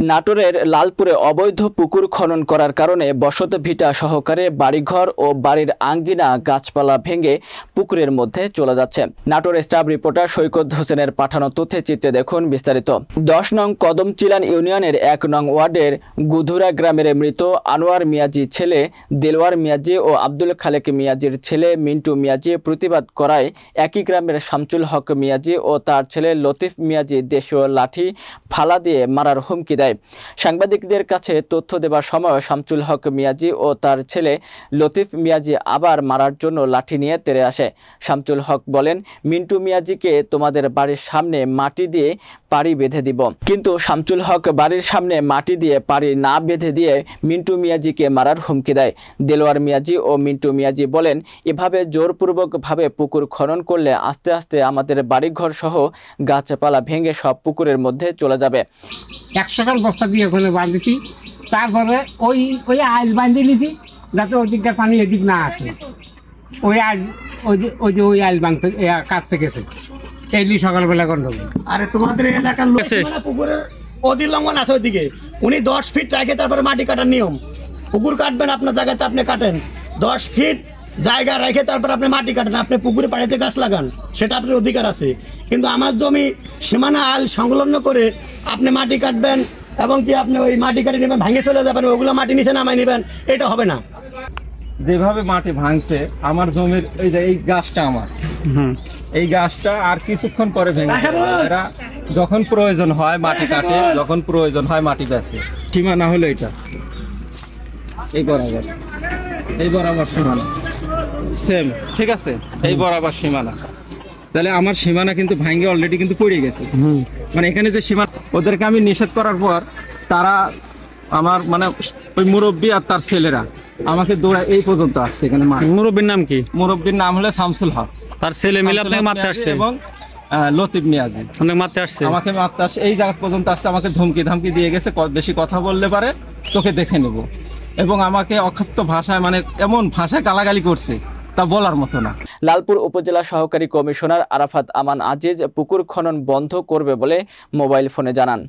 নাটোরের লালপুরে অবৈধ পুকুর খনন করার কারণে বসত ভিটা সহকারে বাড়িঘর ও বাড়ির আঙ্গিনা গাছপালা ভেঙে পুকুরের মধ্যে চলে যাচ্ছে। নাটোর স্টাফ রিপোর্টার সৈকত হোসেনের পাঠানো তথ্যে চিত্রে দেখুন বিস্তারিত। দশ নং কদমচিলান ইউনিয়নের এক নং ওয়ার্ডের গুধুরা গ্রামের মৃত আনোয়ার মিয়াজি ছেলে, দেলওয়ার মিয়াজি ও আব্দুল খালেক মিয়াজির ছেলে মিন্টু মিয়াজি প্রতিবাদ করায় একই গ্রামের শামচুল হক মিয়াজি ও তার ছেলে লতিফ মিয়াজি দেশীয় লাঠি, ফালা দিয়ে মারার হুমকি দেয়। সাংবাদিকদের কাছে তথ্য দেবার সময় শামচুল হক মিয়াজি ও তার ছেলে লতিফ মিয়াজি আবার মারার জন্য লাঠি নিয়ে তেরে আসে। শামচুল হক বলেন, মিন্টু মিয়াজিকে তোমাদের বাড়ির সামনে মাটি দিয়ে পাড়ি বেঁধে দিব। কিন্তু শামচুল হক বাড়ির সামনে মাটি দিয়ে পাড়ি না বেঁধে দিয়ে মিন্টু মিয়াজিকে মারার হুমকি দেয়। দেলোয়ার মিয়াজি ও মিন্টু মিয়াজি বলেন, এভাবে জোরপূর্বকভাবে পুকুর খনন করলে আস্তে আস্তে আমাদের বাড়িঘর সহ গাছপালা ভেঙে সব পুকুরের মধ্যে চলে যাবে। একশো খান বস্তা দিয়ে ওখানে বাঁধেছি তারপরে ওই ওই আইল বাঁধে নিয়েছি যাতে ওদিককার পানি এদিক না আসে। ওই আজ ওই যে, ওই আইল বাঁধতে কাটতে গেছে। এই নিয়ে সকালবেলা গন্ডগোল। আরে তোমাদের এলাকার লোক মানে পুকুরে অধীর লঙ্ঘন আছে ওইদিকে। উনি দশ ফিট রাখে তারপরে মাটি কাটার নিয়ম। পুকুর কাটবেন আপনার জায়গাতে আপনি কাটেন। দশ ফিট জায়গা রেখে তারপর আপনি মাটি কাটেন। আপনি পুকুরে পাড়িতে গাছ লাগান সেটা আপনার অধিকার আছে। কিন্তু আমার জমি সীমানা আল সংলগ্ন করে আপনি মাটি কাটবেন এবং কি আপনি ওই মাটি কাটি নেবেন ভাঙে চলে যাবেন ওগুলো মাটি নিচে নামাই নেবেন এটা হবে না। যেভাবে মাটি ভাঙছে আমার জমির এই যে এই গাছটা আমার। এই গাছটা আর কিছুক্ষণ পরে ভেঙে এরা যখন প্রয়োজন হয় মাটি কাটে যখন প্রয়োজন হয় মাটি বেছে সীমানা হলো এটা? এই বরাবর। এই বরাবর সীমানা। সেম ঠিক আছে? এই বরাবর সীমানা। তাহলে আমার সীমানা কিন্তু ভাঙ্গে অলরেডি কিন্তু পড়ে গেছে। মানে এখানে যে সীমানা ওদেরকে আমি নিষেধ করার পর তারা আমার মানে ওই মুরব্বী আর তার ছেলেরা আমাকে দৌড়া এই পর্যন্ত আসছে এখানে মুরব্বীর নাম কি? মুরব্বীর নাম হলো শামসুল হক। তার ছেলে মিলে আপনাকে মারতে আসছে। এবং লতিফ নিয়াজি আপনাকে মারতে আসছে। আমাকে মারতে আসছে। এই জায়গা পর্যন্ত আসছে আমাকে ধমকি ধমকি দিয়ে গেছে বেশি কথা বললে পারে তোকে দেখে নেব। এবং আমাকে অখাস্ত ভাষায় মানে এমন ভাষায় গালাগালি করছে তা বলার মতো না। লালপুর উপজেলা সহকারী কমিশনার আরাফাত আমান আজিজ পুকুর খনন বন্ধ করবে বলে মোবাইল ফোনে জানান।